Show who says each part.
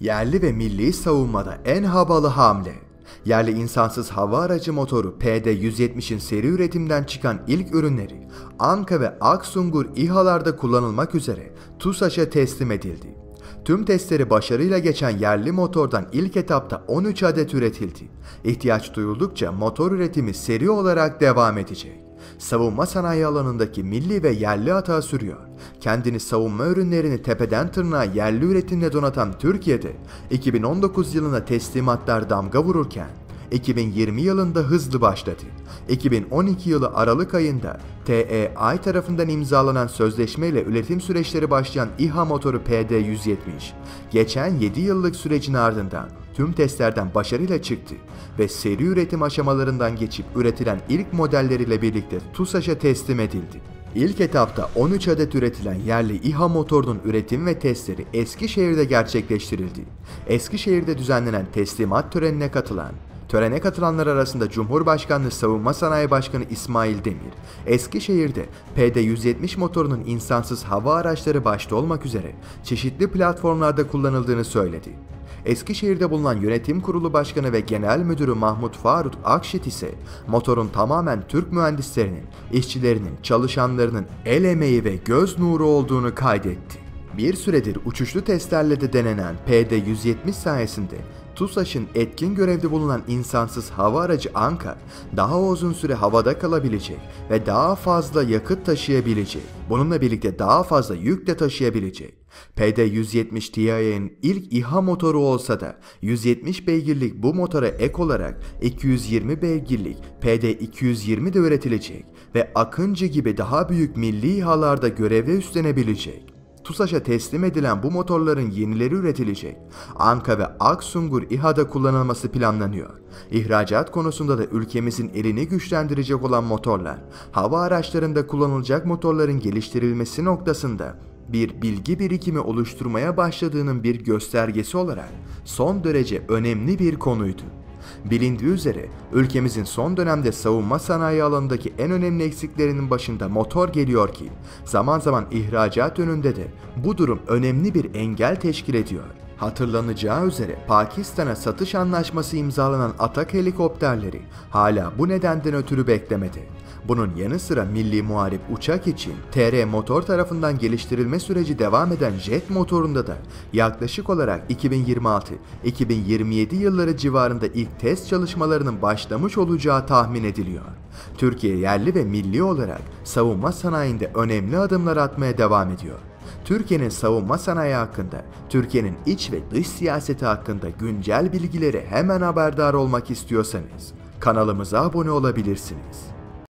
Speaker 1: Yerli ve milli savunmada en havalı hamle. Yerli insansız hava aracı motoru PD-170'in seri üretimden çıkan ilk ürünleri Anka ve Aksungur İHA'larda kullanılmak üzere TUSAŞ'a teslim edildi. Tüm testleri başarıyla geçen yerli motordan ilk etapta 13 adet üretildi. İhtiyaç duyuldukça motor üretimi seri olarak devam edecek savunma sanayi alanındaki milli ve yerli hata sürüyor. Kendini savunma ürünlerini tepeden tırnağa yerli üretimle donatan Türkiye'de 2019 yılında teslimatlar damga vururken 2020 yılında hızlı başladı. 2012 yılı Aralık ayında TEI tarafından imzalanan sözleşmeyle üretim süreçleri başlayan İHA motoru PD-170, geçen 7 yıllık sürecin ardından tüm testlerden başarıyla çıktı ve seri üretim aşamalarından geçip üretilen ilk modelleriyle birlikte TUSAŞ'a teslim edildi. İlk etapta 13 adet üretilen yerli İHA motorunun üretim ve testleri Eskişehir'de gerçekleştirildi. Eskişehir'de düzenlenen teslimat törenine katılan Törene katılanlar arasında Cumhurbaşkanlığı Savunma Sanayi Başkanı İsmail Demir, Eskişehir'de PD-170 motorunun insansız hava araçları başta olmak üzere çeşitli platformlarda kullanıldığını söyledi. Eskişehir'de bulunan Yönetim Kurulu Başkanı ve Genel Müdürü Mahmut Faruk Akşit ise motorun tamamen Türk mühendislerinin, işçilerinin, çalışanlarının el emeği ve göz nuru olduğunu kaydetti. Bir süredir uçuşlu testlerle de denenen PD-170 sayesinde TUSAŞ'ın etkin görevde bulunan insansız hava aracı Anka daha uzun süre havada kalabilecek ve daha fazla yakıt taşıyabilecek. Bununla birlikte daha fazla yük de taşıyabilecek. PD-170 Ti'nin ilk İHA motoru olsa da 170 beygirlik bu motora ek olarak 220 beygirlik PD-220 de üretilecek ve Akıncı gibi daha büyük milli İHA'larda göreve üstlenebilecek. TUSAŞ'a teslim edilen bu motorların yenileri üretilecek. Anka ve Aksungur İHA'da kullanılması planlanıyor. İhracat konusunda da ülkemizin elini güçlendirecek olan motorlar, hava araçlarında kullanılacak motorların geliştirilmesi noktasında bir bilgi birikimi oluşturmaya başladığının bir göstergesi olarak son derece önemli bir konuydu. Bilindiği üzere ülkemizin son dönemde savunma sanayi alanındaki en önemli eksiklerinin başında motor geliyor ki zaman zaman ihracat önünde de bu durum önemli bir engel teşkil ediyor. Hatırlanacağı üzere Pakistan'a satış anlaşması imzalanan Atak helikopterleri hala bu nedenden ötürü beklemedi. Bunun yanı sıra milli muharip uçak için TR Motor tarafından geliştirilme süreci devam eden jet motorunda da yaklaşık olarak 2026-2027 yılları civarında ilk test çalışmalarının başlamış olacağı tahmin ediliyor. Türkiye yerli ve milli olarak savunma sanayinde önemli adımlar atmaya devam ediyor. Türkiye'nin savunma sanayi hakkında, Türkiye'nin iç ve dış siyaseti hakkında güncel bilgileri hemen haberdar olmak istiyorsanız kanalımıza abone olabilirsiniz.